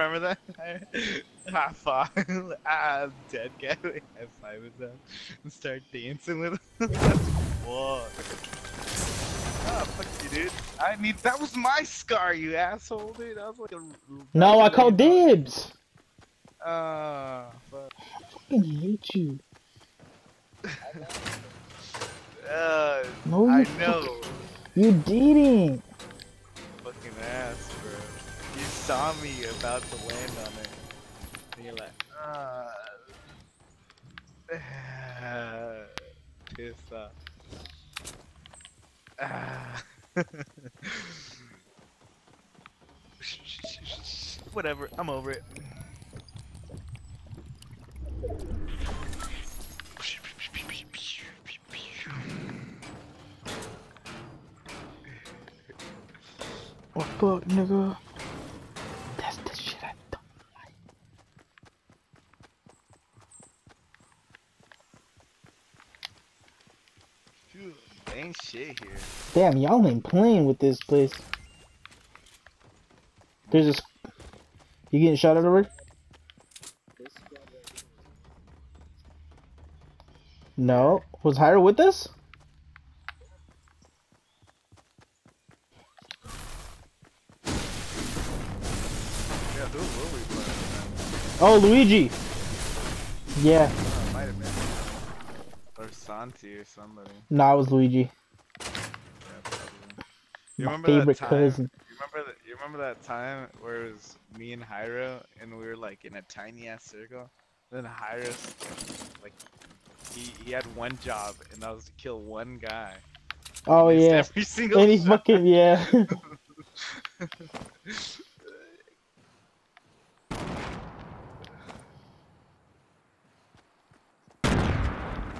remember that? High five. ah, dead guy. High five with them and start dancing with him. Whoa. Oh, fuck you, dude. I need. That was my scar, you asshole, dude. That was like a. No, I called dibs. Ah, fuck. fucking hate you. Uh, No, you I fuck- know. You didn't. Fucking ass, bro. You saw me about to land on it. And you're like, ah. Piss off. Ah. Whatever, I'm over it. What fuck, nigga? That's the shit I don't like. Dude, ain't shit here. Damn, y'all ain't playing with this place. There's this. You getting shot at already? No. Was Hyra with us? Yeah, who were we playing? Oh, Luigi. Yeah. Oh, it might have been. Or Santi or somebody. Nah, it was Luigi. You My remember favorite that time? cousin. You remember that? You remember that time where it was me and Hyro, and we were like in a tiny ass circle. Then Hyro, like, he he had one job, and that was to kill one guy. Oh Missed yeah. Every single. And he fucking yeah.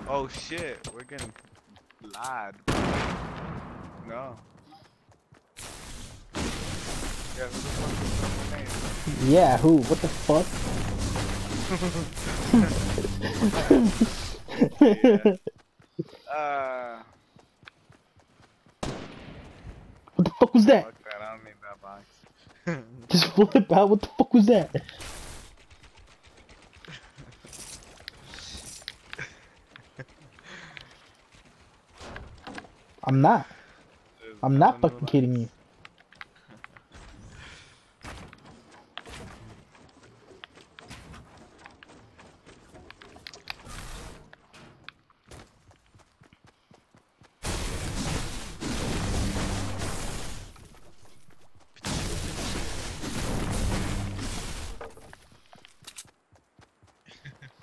oh shit, we're getting lied. No. Yeah, who the fuck is that name? yeah. Who? What the fuck? Uh, what the fuck was that? fuck that. I don't need that box. Just flip out. What the fuck was that? I'm not. I'm not fucking kidding you.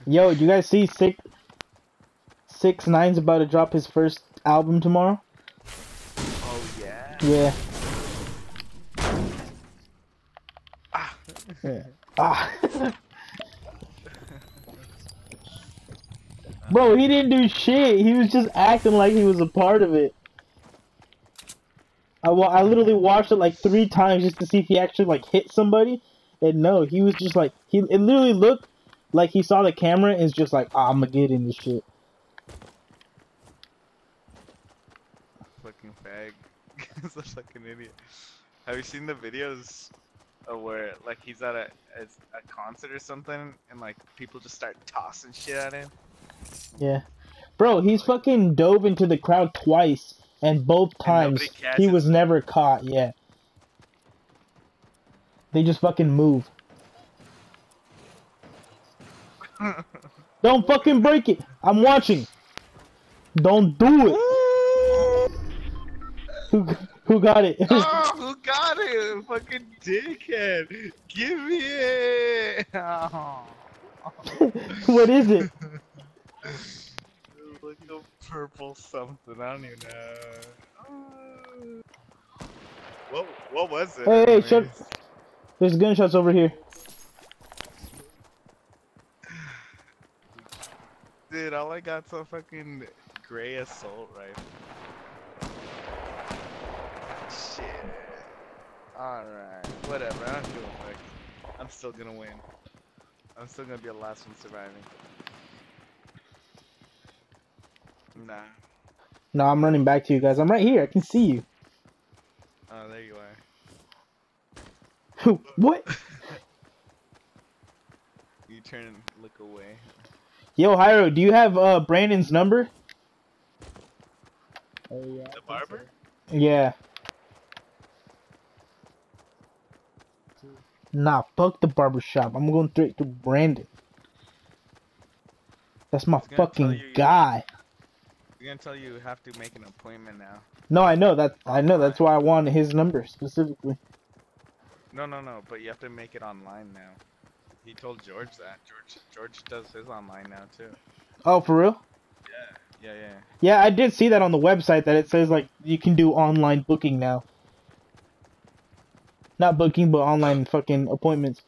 Yo, you guys see six six nine's about to drop his first album tomorrow? Oh yeah. Yeah. Ah. Yeah. Ah. Bro, he didn't do shit. He was just acting like he was a part of it. I, I literally watched it like three times just to see if he actually like hit somebody, and no, he was just like he. It literally looked like he saw the camera and is just like, ah, I'm gonna get in this shit. Fucking fag. He's like an idiot. Have you seen the videos of where like he's at a at a concert or something and like people just start tossing shit at him? Yeah, bro, he's fucking dove into the crowd twice, and both times catches he was never caught. Yeah, they just fucking move. Don't fucking break it. I'm watching. Don't do it. Who who got it? oh, who got it? Fucking dickhead! Give me it! Oh. what is it? Like a purple something. I don't even know. What what was it? Hey, hey, shut. There's gunshots over here. Dude, all I got's a fucking gray assault rifle. Shit. Alright, whatever. I don't give a fuck. I'm still gonna win. I'm still gonna be the last one surviving. Nah. No, I'm running back to you guys. I'm right here. I can see you. Oh, there you are. what? You turn and look away. Yo, Hyro, do you have uh Brandon's number? Oh yeah. The barber? Yeah. Nah, fuck the barbershop. I'm going straight to Brandon. That's my gonna fucking you you- guy. We're gonna tell you you have to make an appointment now. No, I know that. I know that's why I want his number specifically. No, no, no, but you have to make it online now. He told George that. George George does his online now too. Oh, for real? Yeah, yeah. Yeah, Yeah, I did see that on the website that it says like you can do online booking now. Not booking, but online fucking appointments.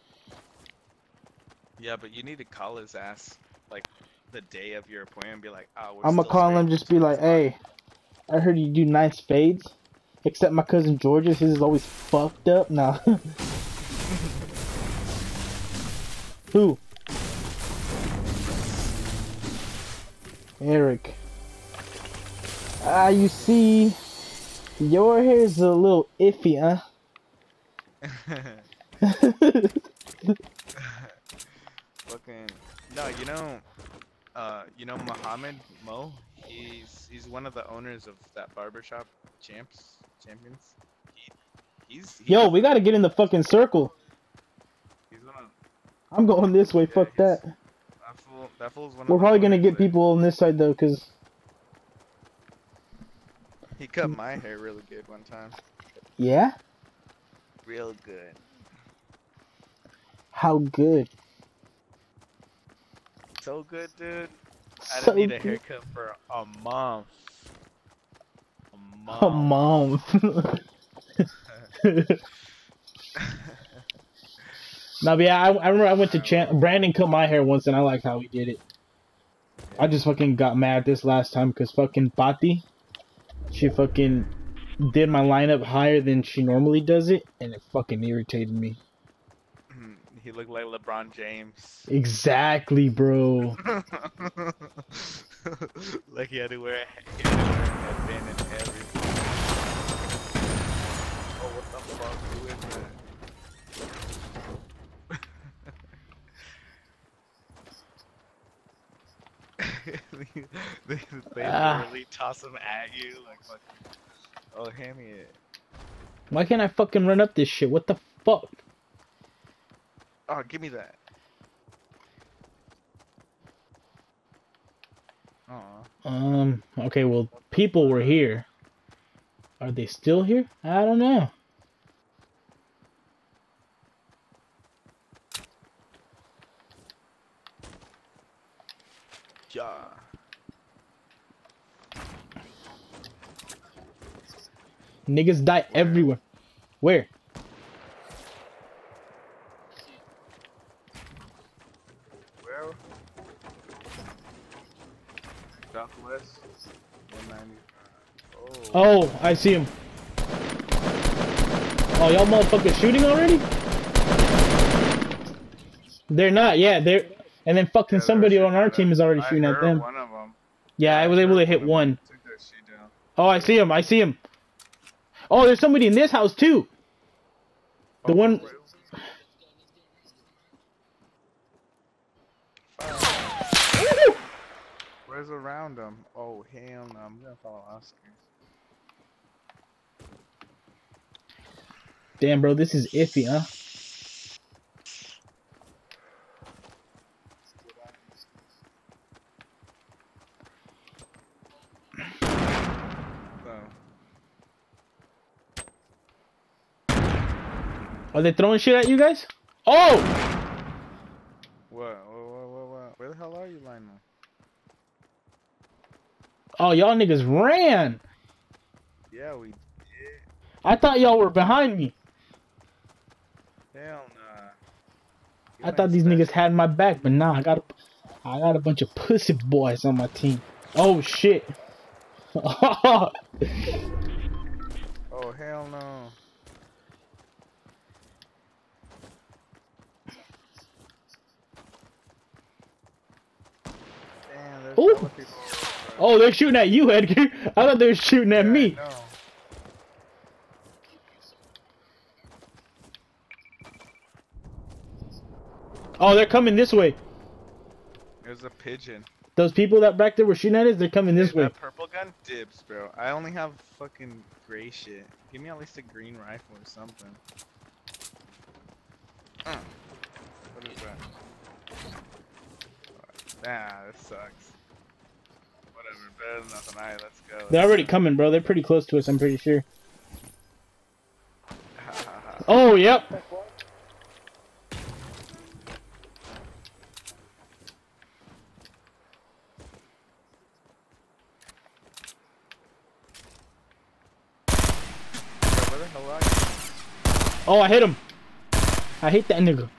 Yeah, but you need to call his ass like the day of your appointment and be like, oh, we're I'm gonna call him, just be like, "Hey, I heard you do nice fades." Except my cousin George's, his is always fucked up. Nah. Who? Eric. Ah, you see, your hair is a little iffy, huh? Fucking no, you know, uh, you know Muhammad Mo. He's he's one of the owners of that barbershop, Champs Champions. He, he's he Yo, we gotta get in the fucking circle. He's one of I'm going this way. Fuck that. that fool. That fool's one. We're probably gonna get there. people on this side though, cause He cut my hair really good one time. yeah. Real good. How good? So good, dude. I So didn't need a good. haircut for a month. A month. A mom. no, but yeah, I, I remember I went to Chan- Brandon cut my hair once, and I liked how he did it. I just fucking got mad this last time because fucking Pati, she fucking did my lineup higher than she normally does it, and it fucking irritated me. Mm, he looked like LeBron James. Exactly, bro. like he had to wear a, he had to wear a headband and everything. Oh, what the fuck? Who is that? They they Ah. literally toss them at you like fucking. Oh, hand me it. Why can't I fucking run up this shit? What the fuck? Oh, give me that. Aw. Um, okay, well, people were here. Are they still here? I don't know. Yeah. Niggas die everywhere. Where? Where? Southwest. 195. Oh. Oh, I see him. Oh, y'all motherfuckers shooting already? They're not, yeah, they're. And then fucking Yeah, somebody on our team is already I shooting at them. One of them. Yeah, I was able to hit one. Took their shit down. Oh, I see him, I see him. Oh, there's somebody in this house too. The Oh, one- where? Where's around them? Oh hell no! I'm gonna follow Oscar. Damn, bro, this is iffy, huh? So, Are they throwing shit at you guys? Oh! what? What? What? What? what? Where the hell are you, Leonel? Oh, y'all niggas ran. Yeah, we did. I thought y'all were behind me. Hell nah. You I thought these special. niggas had my back, but nah, I got a, I got a bunch of pussy boys on my team. Oh shit. Oh hell no. Damn, there's Ooh. hella people over there. oh, they're shooting at you, Edgar. I thought they were shooting at Yeah, me. know. Oh, they're coming this way. There's a pigeon. Those people that back there were shooting at us, they're coming this Hey, way. That purple gun? Dibs, bro. I only have fucking gray shit. Give me at least a green rifle or something. Uh, what is that? Nah, this sucks. Whatever, nothing. Alright, let's go. They're already coming, bro. They're pretty close to us, I'm pretty sure. Oh, yep. Where the hell are you? Oh, I hit him. I hate that nigga.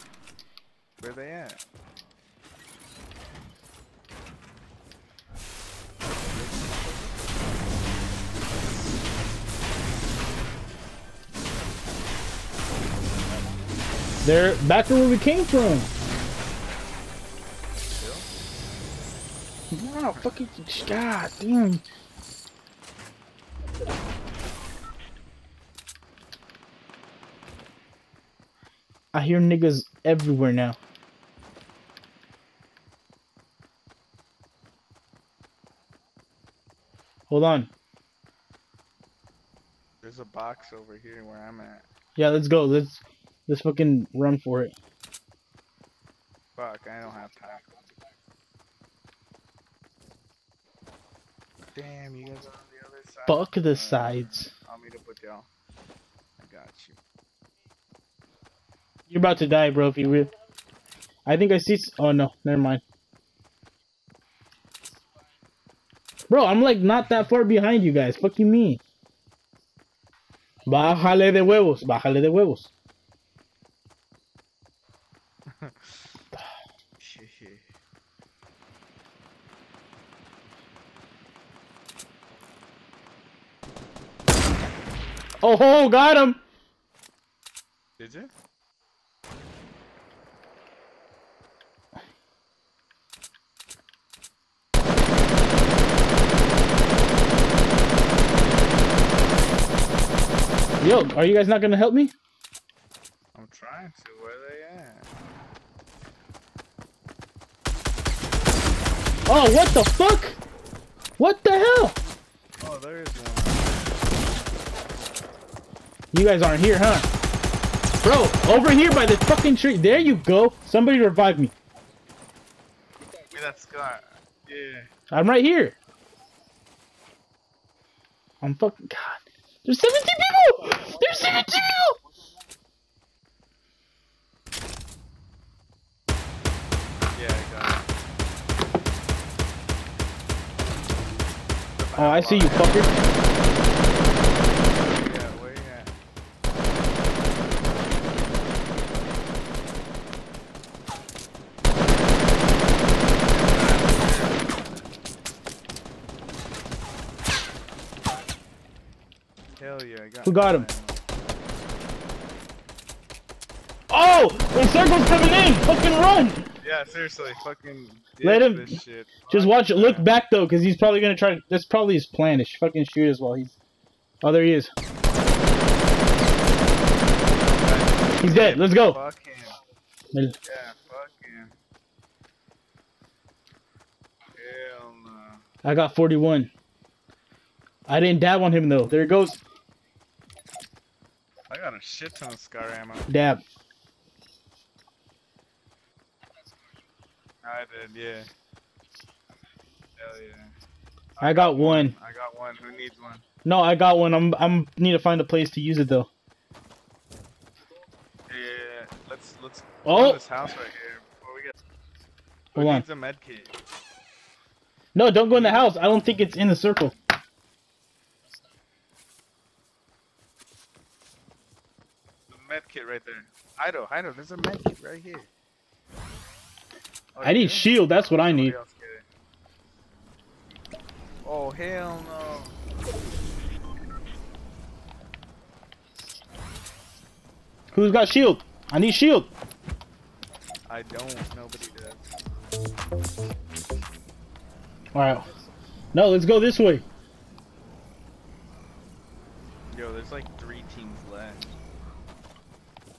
They're back to where we came from. Wow, fucking God damn. I hear niggas everywhere now. Hold on. There's a box over here where I'm at. Yeah, let's go. Let's let's fucking run for it. Fuck, I don't have time. Damn, you guys are on the other side. Fuck the Uh, sides. I'll meet up with y'all. I got you. You're about to die, bro. If you real. I think I see. s- Oh no, never mind. Bro, I'm like not that far behind you guys. Fuck you mean? Bájale de huevos. Bájale de huevos. Oh, ho, got him. Did you? Yo, are you guys not gonna help me? I'm trying to. Where they at? Oh, what the fuck? What the hell? Oh, there is one. You guys aren't here, huh? Bro, over here by the fucking tree. There you go. Somebody revive me. Give me that scar. Yeah. I'm right here. I'm fucking God. There's 17 people! There's 17 people! Oh, I see you, fucker. Yeah, where you at? Hell yeah, I got Who got him? Oh! The circle's coming in! Fucking run! Yeah, seriously, fucking Let him- this shit. Just watch it. Look back though, because he's probably gonna try to. That's probably his plan. Is fucking shoot as well. he's. Oh, there he is. He's dead. Let's go. Fuck him. Yeah, fuck him. Hell no. I got 41. I didn't dab on him though. There it goes. I got a shit ton of scar ammo. Dab. I did, yeah. Hell yeah. I got one. I got one. Who needs one? No, I got one. I'm. I'm need to find a place to use it though. Yeah. Let's let's Oh. this house right here before we get. Who Hold on. needs a med kit? No, don't go in the house. I don't think it's in the circle. The med kit right there. Ido, Ido, there's a med kit right here. Oh, I need shield. That's what I oh, need. get it. Oh hell no. Who's got shield? I need shield. I don't. Nobody does. All right. No, let's go this way. Yo, there's like three teams left.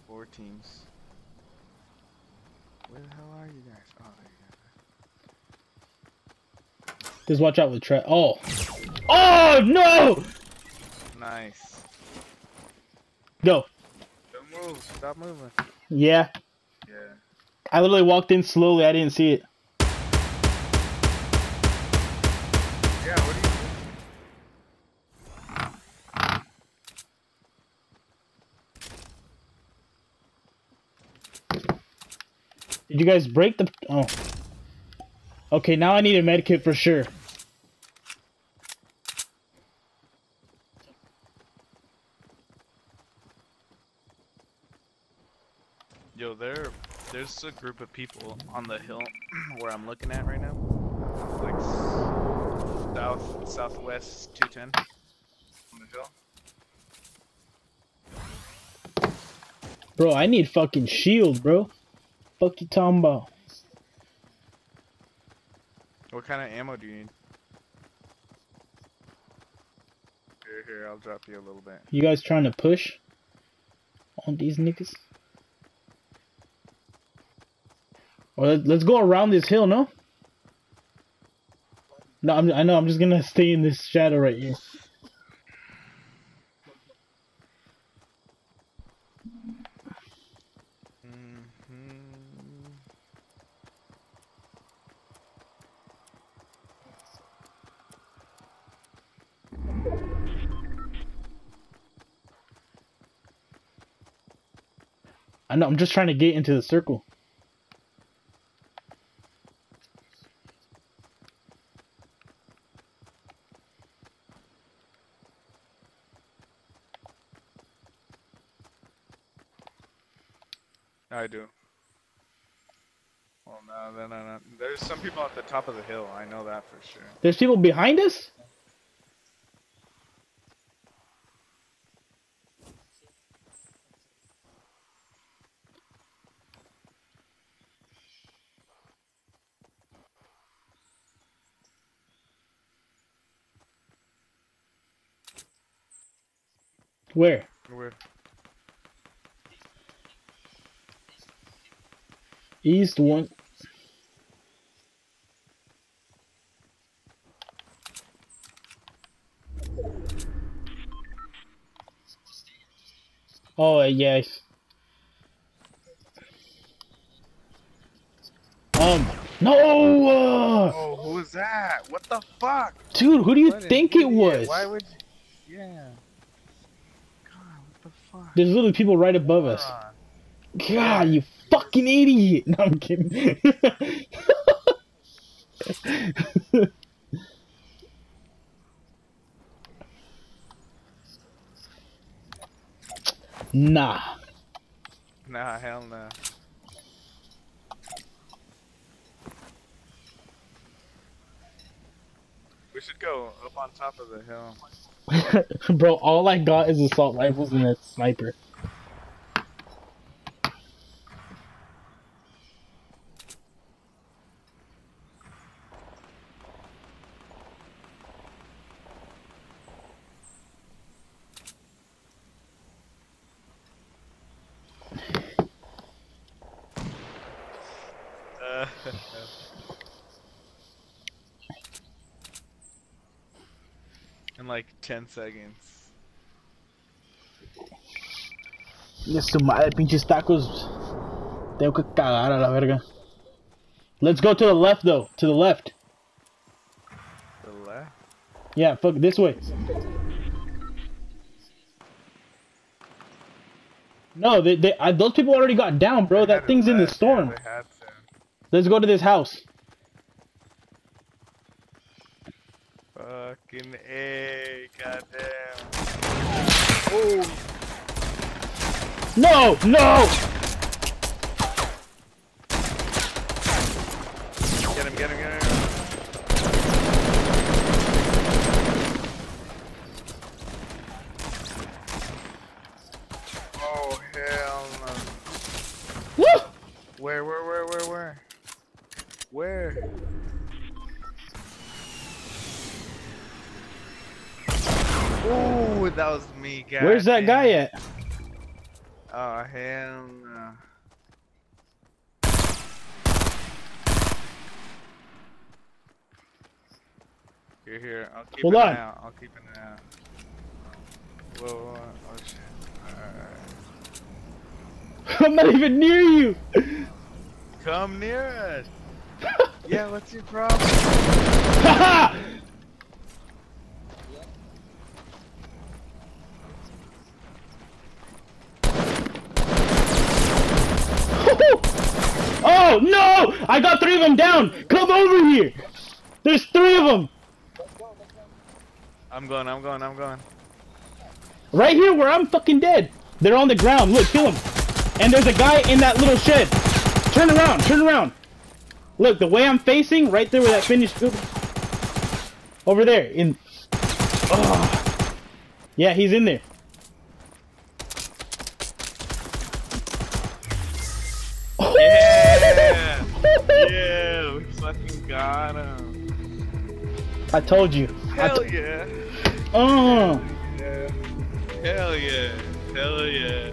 Four teams. Where the hell are you guys? Oh, there you Just watch out with trap. Oh. Oh no! Nice. Go. Don't move. Stop moving. Yeah. Yeah. I literally walked in slowly. I didn't see it. Yeah, what do you Did you guys break the? Oh. Okay, now I need a med kit for sure. Yo, there, there's a group of people on the hill where I'm looking at right now. Like south, southwest 210 on the hill. Bro, I need fucking shield, bro. Fuck you talking about? What kind of ammo do you need? Here, here, I'll drop you a little bit. You guys trying to push on these niggas? Well, let- let's go around this hill, no? No, I'm, I know. I'm just gonna stay in this shadow right here. Mhm. I know. I'm just trying to get into the circle. I do. Well, no, no, no, no. There's some people at the top of the hill. I know that for sure. There's people behind us. Where? Where? East one. Oh yes. Um. No. Uh, Oh, who was that? What the fuck? dude, who do you What think it was? Why would? Yeah. God, what the fuck? There's literally people right above us. God, you fucking idiot! No, I'm kidding. nah. Nah, hell no. We should go up on top of the hill. Bro, all I got is assault rifles and a sniper. Uh, in like 10 seconds. Su madre, pinches tacos. Tengo que cagar a la verga. Let's go to the left though. To the left. The left? Yeah, fuck this way. No, they, they, I, those people already got down, bro. They That thing's in the storm. Yeah, they had to. Let's go to this house. Fucking A, goddamn. Oh, No, no. get him, get him, get him. Oh, hell no. Woo! Where, where, where, where, where? Where? Ooh, that was me, guy. Where's that guy at? Oh, hell no. You're here. I'll keep Hold an on. eye out. I'll keep an eye out. Whoa, whoa, whoa. Oh shit. Alright. I'm not even near you. Come near us. yeah, what's your problem? Haha! no! I got three of them down. Come over here. There's three of them I'm going, I'm going, I'm going. right here where I'm fucking dead. They're on the ground. Look, kill them. And there's a guy in that little shed. Turn around. Turn around. Look, the way I'm facing, right there where that finished. Over there in. Oh. Yeah, he's in there. I told you. I Hell t- yeah. uh. Yeah. Hell yeah. Hell yeah.